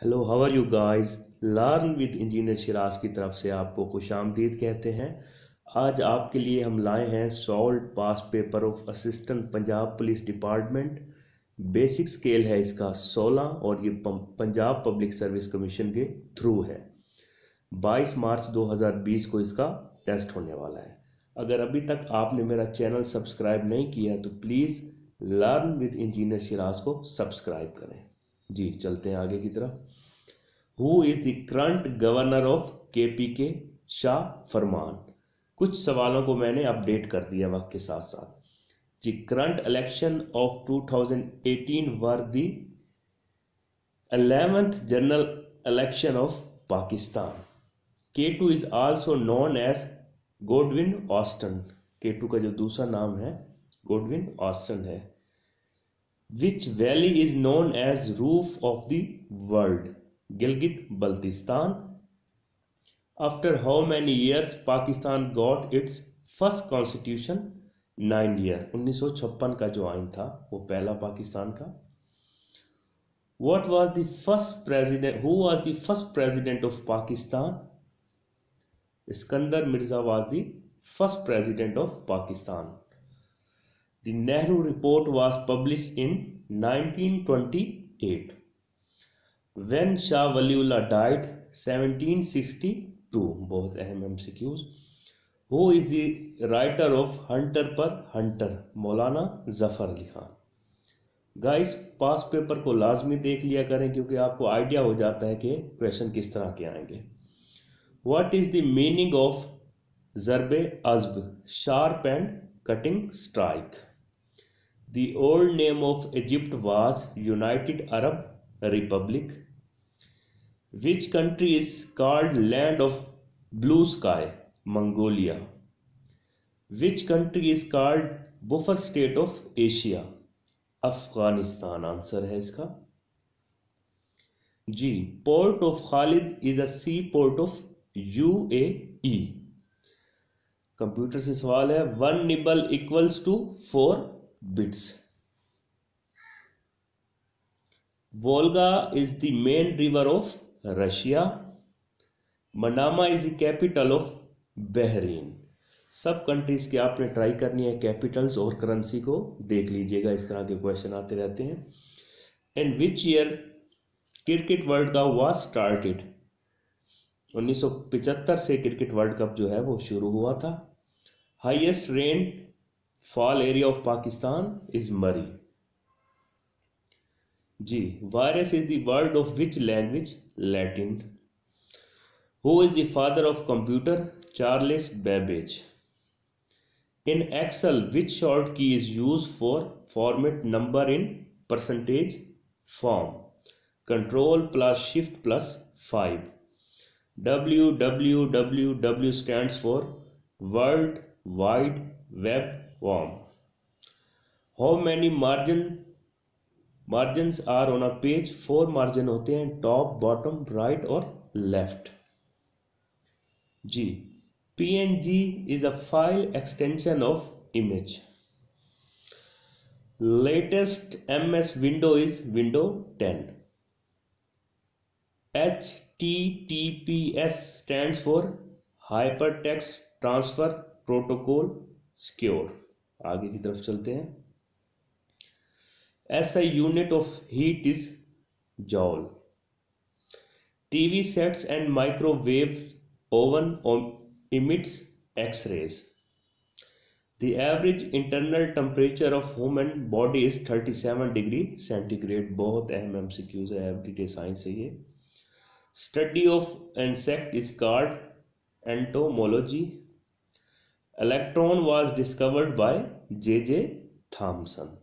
Hello how are you guys learn with engineer Shiraz की तरफ़ से आपको खुश आमदीद कहते हैं। आज आपके लिए हम लाए हैं solved past paper of assistant Punjab police department basic scale है इसका 16 और ये पंजाब पब्लिक सर्विस कमीशन के थ्रू है। 22 मार्च 2020 को इसका टेस्ट होने वाला है। अगर अभी तक आपने मेरा चैनल सब्सक्राइब नहीं किया तो please learn with engineer Shiraz को सब्सक्राइब करें। जी, चलते हैं आगे की तरफ़। Who is the current governor of K P Shah Shah Farman. कुछ सवालों को मैंने अपडेट कर दिया वक्त के साथ साथ जी current election of 2018 were the eleventh general election of Pakistan K two is also known as Godwin Austen K two का जो दूसरा नाम है गोडविन ऑस्टन है। Which valley is known as roof of the world Gilgit Baltistan after how many years Pakistan got its first constitution nine year 1956 का जो आइन था, वो पहला पाकिस्तान का। What was the first president who was the first president of Pakistan Iskander Mirza was the first president of Pakistan the Nehru report was published in 1928. When Shah Waliullah died 1762 बहुत अहम MCQs who is the writer of hunter पर hunter Maulana Zafar Ali Khan guys past paper को लाजमी देख लिया करें, क्योंकि आपको आइडिया हो जाता है कि क्वेश्चन किस तरह के आएँगे। What is the meaning of जरबे अजब sharp and cutting strike The old name of Egypt was United Arab Republic. Which country is called land of blue sky? Mongolia. Which country is called buffer state of Asia? Afghanistan answer है इसका जी port of Khalid is a sea port of U A computer से सवाल है one nibble equals to four bits. Volga is the main river of Russia. Manama is the capital of Bahrain. सब countries के आपने try करनी है capitals और currency को देख लीजिएगा, इस तरह के क्वेश्चन आते रहते हैं and which year cricket world cup was started 1975 से क्रिकेट वर्ल्ड कप जो है वो शुरू हुआ था highest rain fall area of Pakistan is Murray. G. Virus is the word of which language? Latin. Who is the father of computer? Charles Babbage. In Excel, which short key is used for format number in percentage form? Control plus Shift plus 5. WWWW stands for World Wide Web form. How many margin margins are on a page? Four margin होते हैं top, bottom, right और left. G. PNG is a file extension of image. Latest MS window is window 10. HTTPS stands for Hypertext Transfer Protocol Secure. आगे की तरफ़ चलते हैं। S I unit of heat is joule TV sets and microwave oven emits X rays the average internal temperature of human body is 37 degree centigrade बहुत अहम M C Qs है everyday science है ये। Study of insect is called entomology electron was discovered by J J Thomson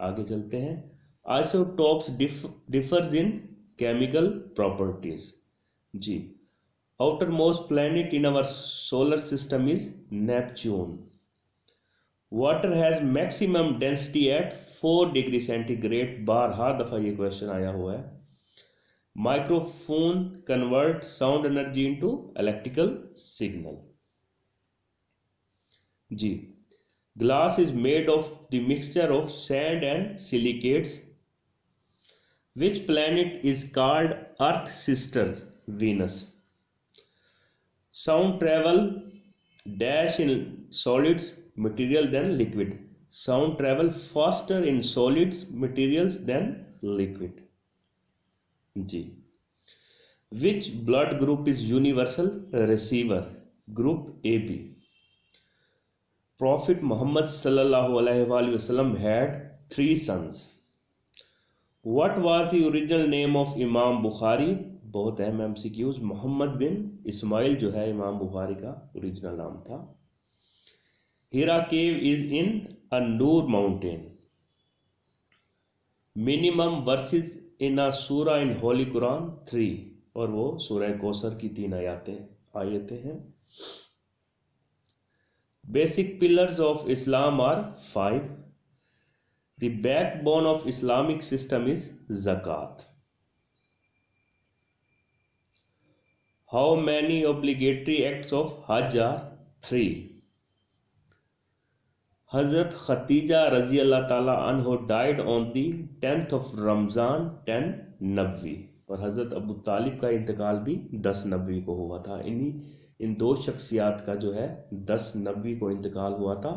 आगे चलते हैं। Isotopes differs in chemical properties ji. Outer most planet in our solar system is Neptune water has maximum density at four degree centigrade बार हर दफ़ा ये question आया हुआ है। Microphone convert sound energy into electrical signal G. Glass is made of the mixture of sand and silicates. Which planet is called Earth sisters Venus? Sound travel dash in solids material than liquid. Sound travel faster in solids materials than liquid. G. Which blood group is universal receiver? Group AB. Prophet Muhammad sallallahu had three sons. What was the original name of Imam Bukhari? बहुत अहम M C Qs Muhammad bin Ismail जो है Imam Bukhari का original नाम था। Hira cave is in a Noor mountain minimum verses in a sura in holy Quran three और वो सूरह कौसर की तीन आयातें, आयतें हैं। Basic pillars of Islam are five the backbone of Islamic system is zakat How many obligatory acts of Hajj are? Three. Hazrat Khatija रज़ी अल्लाह ताला अनहो died on the 10th of Ramzan 10 नबवी और हज़रत अबू तालिब का इंतकाल भी 10 नबवी को हुआ था इन्हीं इन दो शख्सियात का जो है दस नबी को इंतकाल हुआ था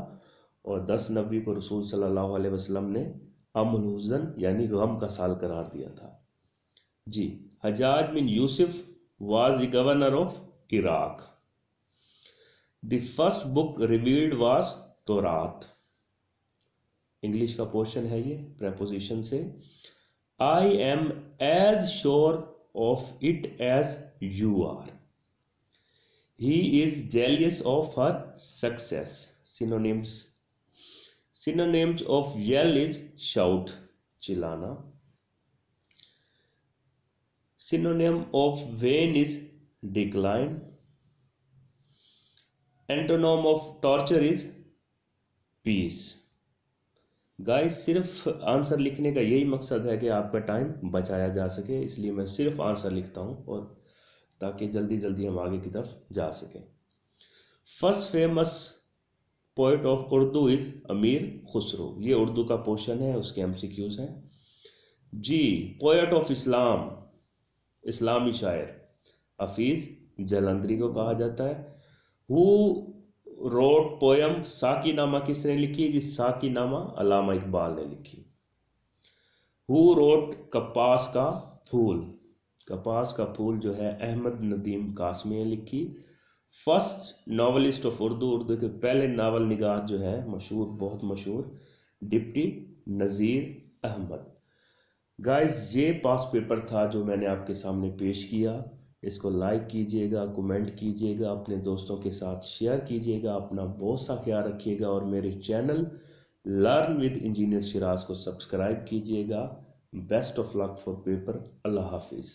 और दस नबी को रसूल सल्लल्लाहु अलैहि वसल्लम ने अमुल हुजन यानी गम का साल करार दिया था जी, Hajjaj bin Yusuf was the governor of Iraq. The first book revealed was Torat. English का पोर्शन है ये, प्रपोजिशन से I am as sure of it as you are he is jealous of her success synonyms synonyms of yell is shout चिलाना synonym of wane is decline. Antonym of torture is peace guys सिर्फ़ answer लिखने का यही मकसद है कि आपका time बचाया जा सके, इसलिए मैं सिर्फ़ आंसर लिखता हूँ और ताकि जल्दी जल्दी हम आगे की तरफ़ जा सकें। First famous poet of Urdu is Amir Khusro ये उर्दू का पोर्शन है, उसके एमसीक्यूज हैं। जी पोएट ऑफ़ इस्लाम इस्लामी शायर, हफीज़ जलंधरी को कहा जाता है। Who wrote poem Saqi Nama किसने लिखी? जिस साकी नामा अलामा इकबाल ने लिखी। हु रोड कपास का फूल? कपास का फूल जो है अहमद नदीम कासमी ने लिखी। First novelist of Urdu Urdu के पहले नावल निगार जो है, मशहूर, बहुत मशहूर, डिप्टी नज़ीर अहमद। गाइस ये पास पेपर था जो मैंने आपके सामने पेश किया। इसको लाइक कीजिएगा कमेंट कीजिएगा, अपने दोस्तों के साथ शेयर कीजिएगा, अपना बहुत सा ख्याल रखिएगा और मेरे channel learn with engineer Shiraz को सब्सक्राइब कीजिएगा। Best of luck for paper अल्लाह हाफिज़।